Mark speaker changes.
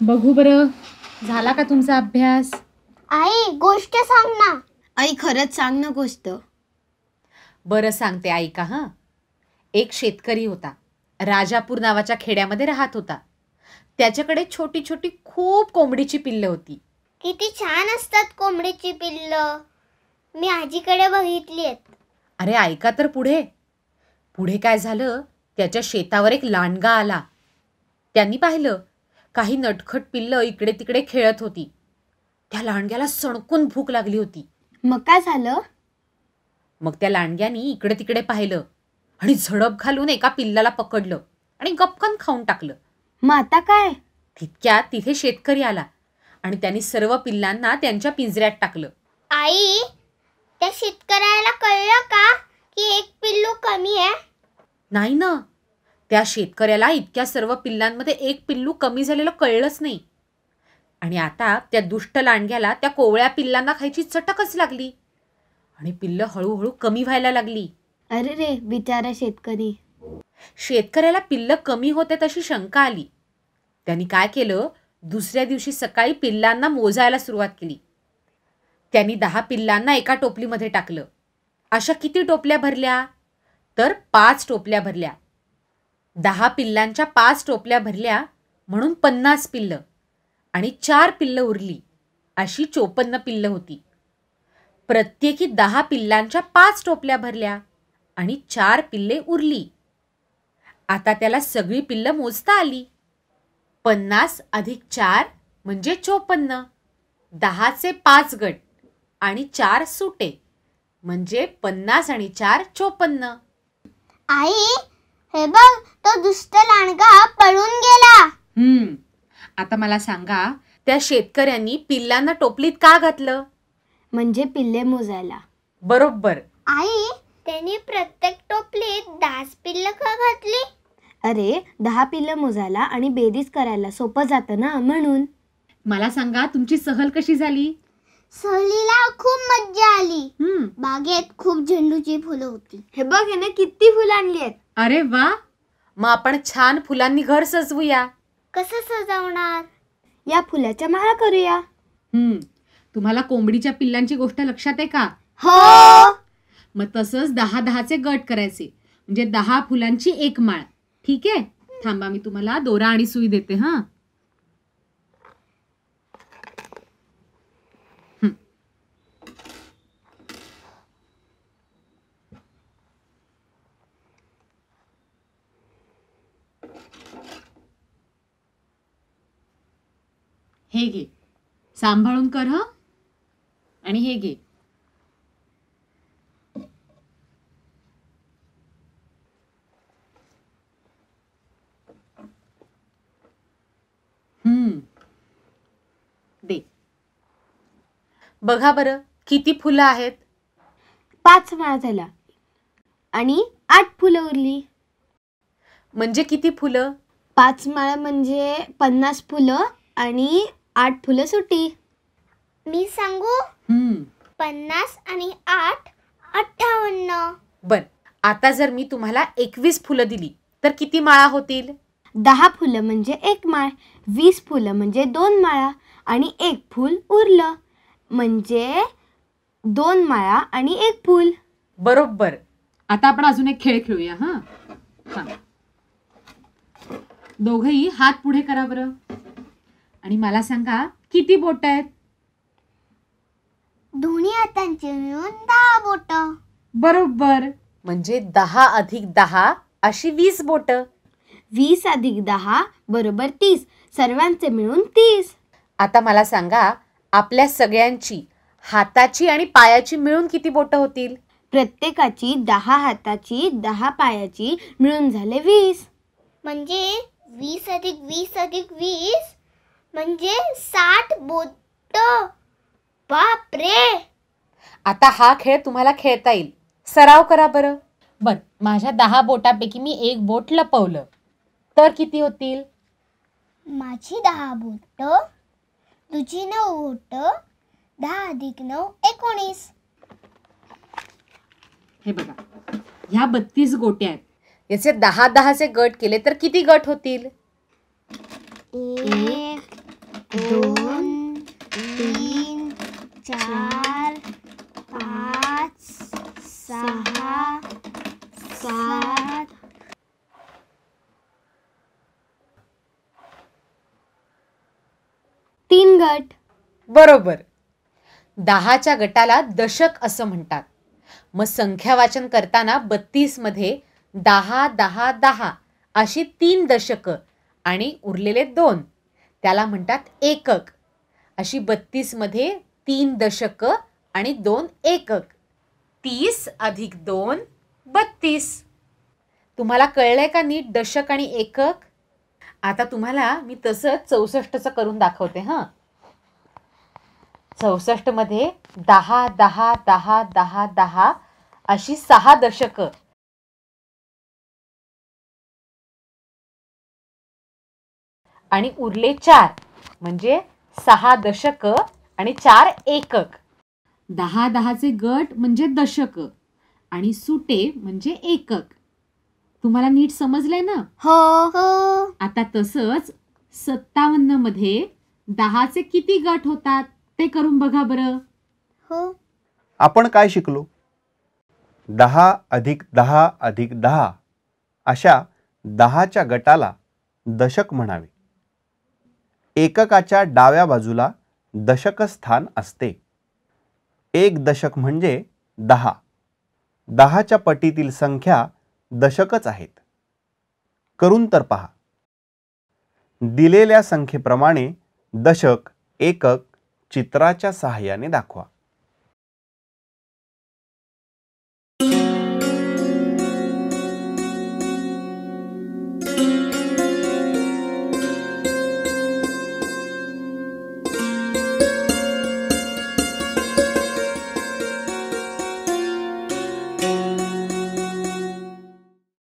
Speaker 1: बघू बरं. झाला का तुमचा अभ्यास?
Speaker 2: आई गोष्ट सांग ना.
Speaker 3: आई खरंच सांग ना गोष्ट.
Speaker 1: बरं सांगते ऐका हां. एक शेतकरी होता. राजापूर नावाच्या खेड्यामध्ये राहत होता. त्याच्याकडे छोटी छोटी खूप कोंबडीची पिल्लं होती.
Speaker 2: किती छान असतात कोंबडीची पिल्ल. मी आजीकडे बघितली आहेत.
Speaker 1: अरे ऐका तर पुढे. पुढे काय झालं? त्याच्या शेतावर एक लांडगा आला. त्यांनी पाहिलं काही नटखट पिल्लं इकडे तिकडे खेळत होती. त्या लांडग्याला सणकून भूक लागली होती.
Speaker 3: मग काय झालं?
Speaker 1: मग त्या लांडग्यानी इकडे तिकडे पाहिलं आणि झडप घालून एका पिल्लाला पकडलं आणि गपकन खाऊन टाकलं.
Speaker 3: मग आता काय?
Speaker 1: तितक्यात तिथे शेतकरी आला आणि त्यांनी सर्व पिल्लांना त्यांच्या पिंजऱ्यात टाकलं.
Speaker 2: आई त्या शेतकऱ्याला कळलं का की एक पिल्लू कमी आहे?
Speaker 1: नाही ना. त्या शेतकऱ्याला इतक्या सर्व पिल्लांमध्ये एक पिल्लू कमी झालेलं कळलंच नाही. आणि आता त्या दुष्ट लांडग्याला त्या कोवळ्या पिल्लांना खायची चटकच लागली. आणि पिल्लं हळूहळू कमी व्हायला लागली.
Speaker 3: अरे रे बिचारा शेतकरी.
Speaker 1: शेतकऱ्याला पिल्लं कमी होते तशी शंका आली. त्यांनी काय केलं? दुसऱ्या दिवशी सकाळी पिल्लांना मोजायला सुरुवात केली. त्यांनी दहा पिल्लांना एका टोपलीमध्ये टाकलं. अशा किती टोपल्या भरल्या? तर पाच टोपल्या भरल्या. दहा पिल्लांच्या पाच टोपल्या भरल्या म्हणून पन्नास पिल्लं आणि चार पिल्लं उरली अशी चोपन्न पिल्लं होती. प्रत्येकी दहा पिल्लांच्या पाच टोपल्या भरल्या आणि चार पिल्ले उरली. आता त्याला सगळी पिल्लं मोजता आली. पन्नास अधिक चार म्हणजे चोपन्न. दहाचे पाच गट आणि चार सुटे म्हणजे पन्नास आणि चार चोपन्न.
Speaker 2: आई हे बघ तो दुष्ट लांडगा पळून गेला.
Speaker 1: हम्म. आता मला सांगा त्या शेतकऱ्यांनी पिल्लांना टोपलीत का घातलं?
Speaker 3: म्हणजे पिल्ले मोजायला.
Speaker 1: बरोबर.
Speaker 2: आई त्यांनी प्रत्येक टोपलीत दहाच पिल्ल का घातली?
Speaker 3: अरे दहा पिल्लं मोजायला आणि बेरीज करायला सोपं जातं ना म्हणून.
Speaker 1: मला सांगा तुमची सहल कशी झाली?
Speaker 2: सहलीला खूप मज्जा आली.
Speaker 1: हम्म.
Speaker 2: बागेत खूप झेंडूची फुलं होती.
Speaker 3: हे बघ हे ना किती फुलं आणली आहेत.
Speaker 1: अरे वा. मग आपण छान फुलांनी घर सजवूया.
Speaker 2: कसं सजवणार?
Speaker 3: या फुलाच्या माळा करूया.
Speaker 1: हम्म. तुम्हाला कोंबडीच्या पिल्लांची गोष्ट लक्षात आहे का?
Speaker 2: हो.
Speaker 1: मग तसंच दहा दहाचे गट करायचे. म्हणजे दहा फुलांची एक माळ. ठीक आहे? थांबा मी तुम्हाला दोरा आणि सुई देते हा? हं. हे घे. सांभाळून कर हं? आणि हे घे. दे. बघा बरं किती फुलं आहेत?
Speaker 3: पाच माळा झाला. आणि आठ फुलं उरली.
Speaker 1: म्हणजे किती फुलं?
Speaker 3: पाच माळा म्हणजे पन्नास फुलं आणि आठ फुलं सुटी
Speaker 2: मी सांगू?
Speaker 1: हम्म.
Speaker 2: पन्नास आणि आठ अठ्ठावन्न.
Speaker 1: बर. आता जर मी तुम्हाला एकवीस फुलं दिली तर किती माळा होतील?
Speaker 3: दहा फुलं म्हणजे एक माळ वीस फुलं म्हणजे दोन माळा आणि एक फूल उरलं म्हणजे दोन माळा आणि एक फूल.
Speaker 1: बरोबर. आता आपण अजून एक खेळ खेळूया हा? हा. दोघंही हात पुढे करा बरं. आणि मला सांगा किती बोट आहेत?
Speaker 2: दोन्ही हातांचे मिळून दहा बोट.
Speaker 1: बरोबर. म्हणजे दहा अधिक दहा अशी वीस बोट.
Speaker 3: वीस अधिक दहा बरोबर तीस. सर्वांचे मिळून तीस.
Speaker 1: आता मला सांगा आपल्या सगळ्यांची हाताची आणि पायाची मिळून किती बोट होतील?
Speaker 3: प्रत्येकाची दहा हाताची दहा पायाची मिळून झाले वीस.
Speaker 2: म्हणजे वीस अधिक वीस अधिक वीस म्हणजे साठ बोट. बापरे.
Speaker 1: आता हा खेळ तुम्हाला खेळता येईल. सराव करा बरं. बर माझ्या दहा बोटापैकी मी एक बोट लपवलं. तर किती होतील?
Speaker 2: माझी दहा बोट. तुझी नऊ बोट. दहा अधिक नऊ एकोणीस.
Speaker 1: हे बघा ह्या बत्तीस गोट्या आहेत. याचे दहा दहाचे गट केले तर किती गट होतील?
Speaker 2: एक
Speaker 3: दोन तीन चार पाच सहा सात. तीन गट.
Speaker 1: बरोबर. दहाच्या गटाला दशक असं म्हणतात. मग संख्या वाचन करताना बत्तीसमध्ये दहा दहा दहा अशी तीन दशकं आणि उरलेले दोन. त्याला म्हणतात एकक. अशी बत्तीसमध्ये तीन दशकं आणि दोन एकक. तीस अधिक दोन बत्तीस. तुम्हाला कळलंय का नीट दशक आणि एकक? आता तुम्हाला मी तसंच चौसष्टचं करून दाखवते हां. चौसष्टमध्ये दहा दहा दहा दहा दहा अशी सहा दशकं. आणि उरले चार म्हणजे सहा दशकं आणि चार एकक. दहा दहाचे गट म्हणजे दशक आणि सुटे म्हणजे एकक. तुम्हाला नीट समजलंय ना?
Speaker 3: हो.
Speaker 2: हो.
Speaker 1: आता तसंच सत्तावन्नमध्ये दहाचे किती गट होतात ते करून बघा बरं.
Speaker 2: हो.
Speaker 4: आपण काय शिकलो? दहा अधिक दहा अधिक दहा अशा दहाच्या गटाला दशक म्हणावे. एककाच्या डाव्या बाजूला दशक स्थान असते. एक दशक म्हणजे दहा. दहाच्या पटीतील संख्या दशकच आहेत. करून तर पहा. दिलेल्या संख्येप्रमाणे दशक एकक चित्राच्या सहाय्याने दाखवा.